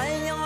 안녕.